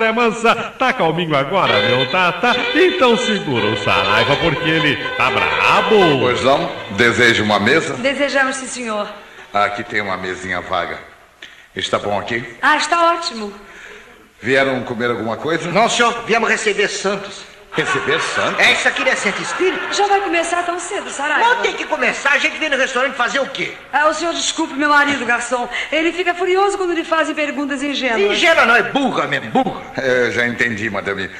é mansa, tá calminho agora, meu Tata? Então segura o Saraiva porque ele tá brabo. Pois não? Deseja uma mesa? Desejamos, sim, senhor. Aqui tem uma mesinha vaga. Está bom aqui? Ah, está ótimo. Vieram comer alguma coisa? Não, senhor, viemos receber Santos. Receber santo? É isso aqui, né? Centro Espírito? Já vai começar tão cedo, Saraiva? Não tem que começar, a gente vem no restaurante fazer o quê? Ah, o senhor desculpe meu marido, garçom. Ele fica furioso quando lhe fazem perguntas ingênuas. Ingênua não, é burra mesmo, burra. Eu já entendi, madame.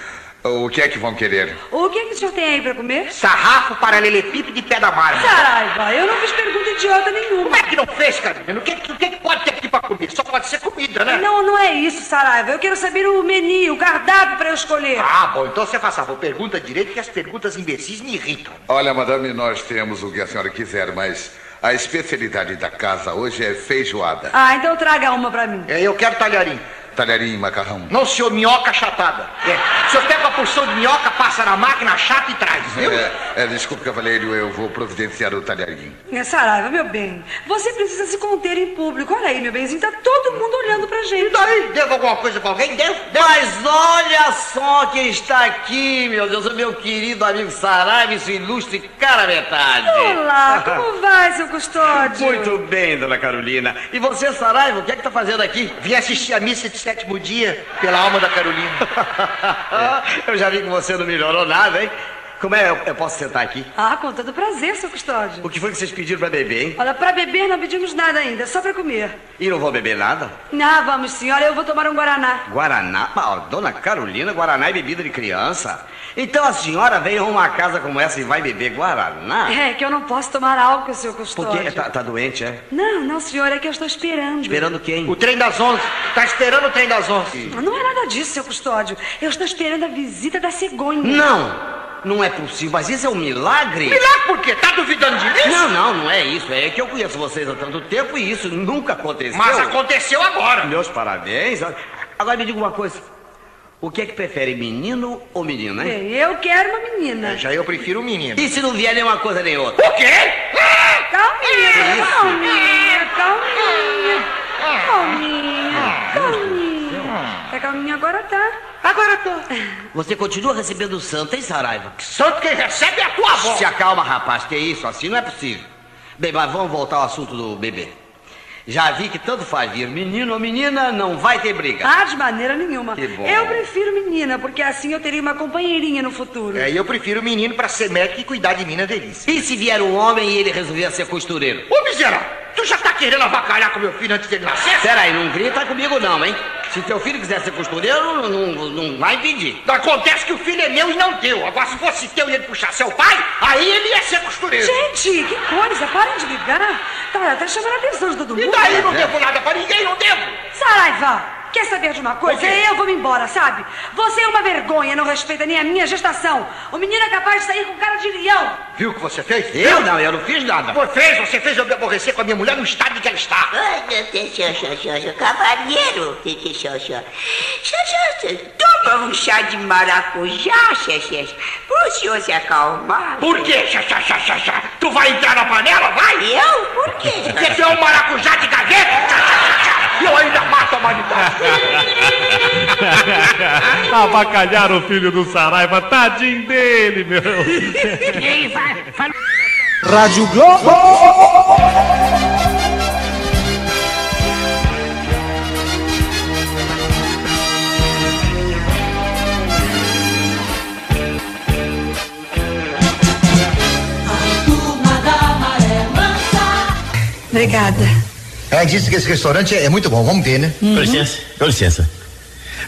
O que é que vão querer? O que, é que o senhor tem aí pra comer? Sarrafo, paralelepípedo de pé da mármore. Saraiva, eu não fiz pergunta idiota nenhuma. Como é que não fez, Carolina? O que, o que pode ter aqui pra comer? Só pode ser comida, né? Não, não é isso, Saraiva. Eu quero saber o menu, o cardápio pra eu escolher. Ah, bom, então você faça favor, pergunta direito que as perguntas imbecis me irritam. Olha, madame, nós temos o que a senhora quiser, mas a especialidade da casa hoje é feijoada. Ah, então traga uma pra mim. É, eu quero talharim. Talharim e macarrão. Não, senhor, minhoca achatada. É. O senhor pega uma porção de minhoca, passa na máquina, achata e traz, viu? É, é, desculpe, cavaleiro, eu vou providenciar o talharim. É, Saraiva, meu bem, você precisa se conter em público. Olha aí, meu benzinho, tá todo mundo olhando pra gente. E daí? Devo alguma coisa pra alguém? Devo? Devo? Mas olha só quem está aqui, meu Deus, o meu querido amigo Saraiva e sua ilustre cara metade. Olá, como vai, seu custódio? Muito bem, dona Carolina. E você, Saraiva, o que é que tá fazendo aqui? Vim assistir a missa de sétimo dia pela alma da Carolina. Eu já vi que você não melhorou nada, hein? Como é? Eu, eu posso sentar aqui? Ah, com todo prazer, seu custódio. O que foi que vocês pediram pra beber, hein? Olha, pra beber não pedimos nada ainda, só pra comer. E não vou beber nada? Ah, vamos sim. Olha, eu vou tomar um Guaraná. Guaraná? Ah, dona Carolina, Guaraná é bebida de criança. Então a senhora veio a uma casa como essa e vai beber Guaraná? É, que eu não posso tomar álcool, seu custódio. Por quê? Tá, tá doente, é? Não, não, senhor, é que eu estou esperando. Esperando quem? O trem das onze. Tá esperando o trem das onze. Não é nada disso, seu custódio. Eu estou esperando a visita da cegonha. Não! Não é possível, mas isso é um milagre? Milagre por quê? Tá duvidando de mim? Não, não, não é isso. É que eu conheço vocês há tanto tempo e isso nunca aconteceu. Mas aconteceu agora. Meus parabéns. Agora me diga uma coisa. O que é que prefere, menino ou menina, hein? Eu quero uma menina. É, já eu prefiro o menino. E se não vier nem uma coisa nem outra? O quê? Calminha, calminha, calminha. Calminha, calminha. Tá calminha agora tá. Agora tô. Você continua recebendo o santo, hein, Saraiva? Santo quem recebe é a tua avó. Se acalma, rapaz, que isso? Assim não é possível. Bem, mas vamos voltar ao assunto do bebê. Já vi que tanto faz vir menino ou menina, não vai ter briga. Ah, de maneira nenhuma. Que bom. Eu prefiro menina, porque assim eu teria uma companheirinha no futuro. É, e eu prefiro o menino pra ser médico e cuidar de mim na velhice. E se vier um homem e ele resolver ser costureiro? Ô, miserável, tu já tá querendo avacalhar com meu filho antes dele nascer? Peraí, não grita comigo não, hein? Se teu filho quiser ser costureiro, não, não vai impedir. Acontece que o filho é meu e não teu. Agora, se fosse teu e ele puxar seu pai, aí ele ia ser costureiro. Gente, que coisa, parem de ligar. Tá, tá chamando a atenção de todo mundo. E daí não devo nada pra ninguém, não devo. Saraiva, quer saber de uma coisa? Eu vou me embora, sabe? Você é uma vergonha, não respeita nem a minha gestação. O menino é capaz de sair com cara de leão. Viu o que você fez? Eu não, eu não fiz nada. Você fez, você fez eu me aborrecer com a minha mulher no estado em que ela está. Ai, meu Deus, senhor, senhor, senhor, senhor, cavalheiro. Senhor, senhor? Senhor, senhor, senhor, toma um chá de maracujá, senhor, senhor, pro senhor se acalmar. Por quê? Xá, xá, xá, xá. Tu vai entrar na panela, vai? Eu? Por quê? senhor? Porque tu é um maracujá de gaveta? E eu ainda mato a humanidade. Abacalharam o filho do Saraiva, tadinho dele, meu. Rádio Globo. Obrigada. Ela disse que esse restaurante é muito bom, vamos ver, né? Com licença, com licença.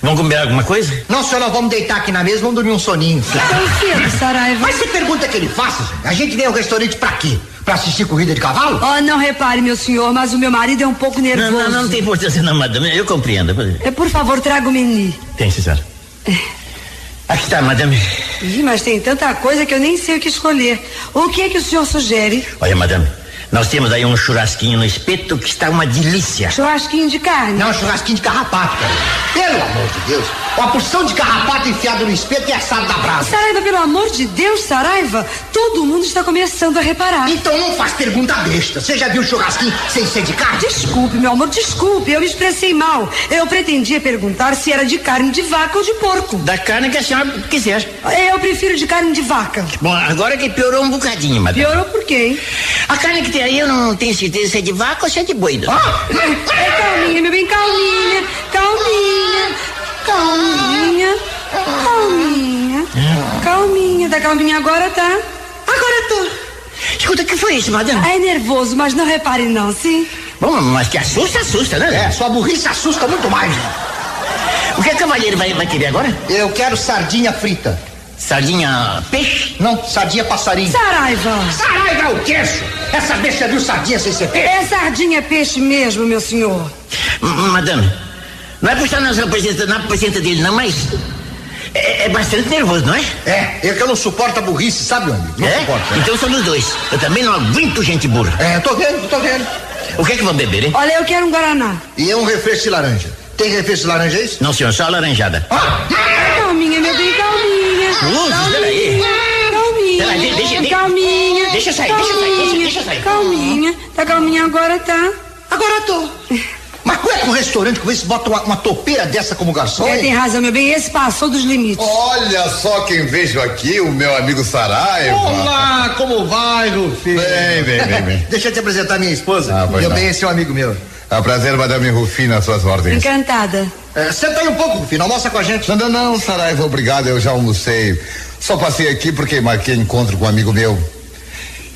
Vamos comer alguma coisa? Não, senhora, vamos deitar aqui na mesa, vamos dormir um soninho. Tão cedo, Saraiva. Mas você pergunta que ele faça? A gente vem ao restaurante pra quê? Pra assistir corrida de cavalo? Oh, não repare, meu senhor, mas o meu marido é um pouco nervoso. não, não, não tem importância não, madame. Eu compreendo. É, Por favor, traga o menu. Tem, senhora. Aqui está, madame. Ih, mas tem tanta coisa que eu nem sei o que escolher. O que é que o senhor sugere? Olha, madame. Nós temos aí um churrasquinho no espeto que está uma delícia. Churrasquinho de carne. Não, churrasquinho de carrapato, cara. Pelo amor de Deus. Uma porção de carrapato enfiado no espeto e assado na brasa. Saraiva, pelo amor de Deus, Saraiva, todo mundo está começando a reparar. Então não faz pergunta besta. Você já viu churrasquinho sem ser de carne? Desculpe, meu amor, desculpe, eu me expressei mal. Eu pretendia perguntar se era de carne de vaca ou de porco. Da carne que a senhora quiser. Eu prefiro de carne de vaca. Bom, agora que piorou um bocadinho, madame. Piorou por quê, hein? A carne que tem aí eu não tenho certeza se é de vaca ou se é de boi. dona. É calminha, meu bem, calminha, calminha, calminha, calminha, tá calminha agora, tá? Agora tô. Escuta, o que foi isso, madame? É nervoso, mas não repare não, sim? Bom, mas que assusta, assusta, né? É, sua burrice assusta muito mais. O que o cavalheiro vai, vai querer agora? Eu quero sardinha frita. Sardinha peixe? Não, sardinha passarinho. Saraiva, Saraiva o queixo! Essa besta viu sardinha sem ser peixe? é sardinha peixe mesmo, meu senhor. M- Madame, não é por estar na presença, na presença dele, não, mas é, é bastante nervoso, não é? É, eu que eu não suporto a burrice, sabe, homem? Não é? suporto. Então são dos dois. Eu também não aguento gente burra. É, tô vendo, tô vendo. O que é que vão beber, hein? Olha, eu quero um guaraná. E um refresco de laranja. Tem refresco de laranja aí? Não, senhor, só laranjada. Calminha, meu bem, calminha. Luzes, peraí. Calminha. Peraí, deixa- deixa- Calminha. deixa eu sair, deixa eu sair, deixa- calminha, deixa eu sair. Calminha. Tá calminha agora, tá? Agora tô. Mas como é que um restaurante com esse bota uma, uma topeira dessa como garçom? É, tem razão, meu bem. Esse passou dos limites. Olha só quem vejo aqui, o meu amigo Saraiva. Olá, como vai, Rufino? Bem, bem, bem, bem. Deixa eu te apresentar minha esposa. Ah, meu não. bem, esse é um amigo meu. É um prazer, Madame Rufina, às suas ordens. Encantada. É, senta aí um pouco, Rufino, almoça com a gente. Não, não, não, Saraiva, obrigado, eu já almocei. Só passei aqui porque marquei encontro com um amigo meu.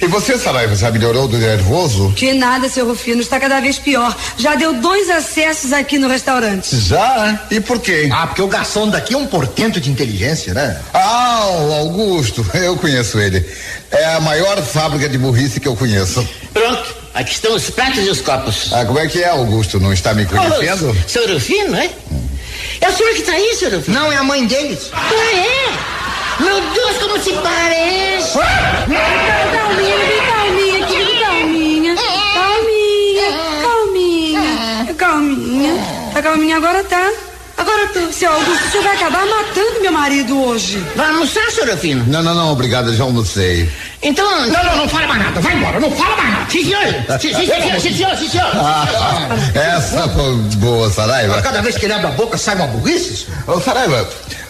E você, Saraiva, já melhorou do nervoso? De nada, seu Rufino. Está cada vez pior. Já deu dois acessos aqui no restaurante. Já? E por quê? Ah, porque o garçom daqui é um portento de inteligência, né? Ah, o Augusto, eu conheço ele. É a maior fábrica de burrice que eu conheço. Pronto, aqui estão os pratos e os copos. Ah, como é que é, Augusto? Não está me conhecendo? Oh, seu Rufino, é? É o senhor que tá aí, seu Rufino? Não, é a mãe deles. Ah, é? Meu Deus, como se parece! Calminha, calminha, querido, calminha. Calminha, calminha, calminha. Tá calminha agora, tá? Agora, seu Augusto, o senhor vai acabar matando meu marido hoje. Vai almoçar, seu Rufino? Não, não, não, obrigado, já almocei. Então. Não, não, não fala mais nada. Vai embora, não fala mais nada. Sim, senhor! Sim, senhor, sim, senhor, sim, senhor! Ah, essa foi boa, Saraiva. Cada vez que ele abre a boca sai uma burrice. Ô, Saraiva,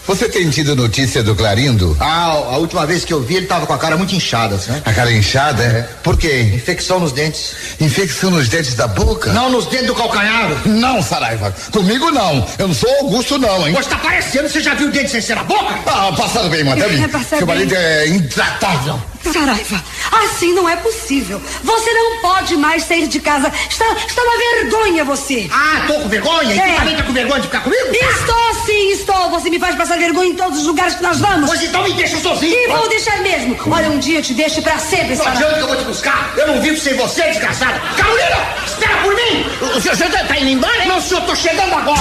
você tem tido notícia do Clarindo? Ah, a última vez que eu vi ele tava com a cara muito inchada, né? A cara inchada? É. Por quê? Infecção nos dentes. Infecção nos dentes da boca? Não nos dentes do calcanhar. Não, Saraiva. Comigo não. Eu não sou Augusto, não, hein? Pois tá parecendo, você já viu o dente sem ser na boca? Ah, passado bem, madame. É, passado Seu bem. marido é intratável. Saraiva, assim não é possível. Você não pode mais sair de casa. Está, está uma vergonha você. Ah, tô com vergonha? E É. tu também tá com vergonha de ficar comigo? Estou sim, estou. Você me faz passar vergonha em todos os lugares que nós vamos. Pois então me deixa sozinho. E vou deixar mesmo. Olha, um dia eu te deixo pra sempre, Não adianta que eu vou te buscar. Eu não vivo sem você, desgraçado. Carolina, espera por mim. O senhor, o senhor tá, tá indo embora, hein? Não, senhor, tô chegando agora.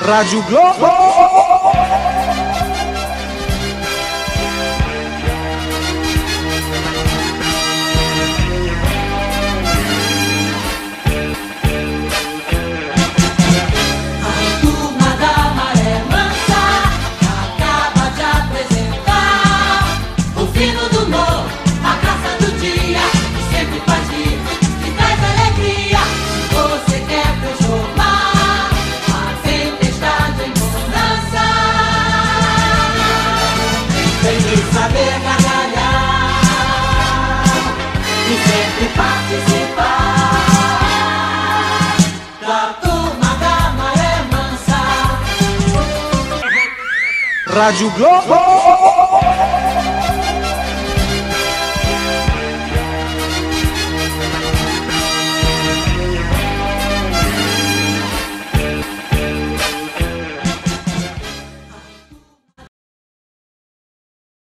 Rádio Globo. Rádio Globo.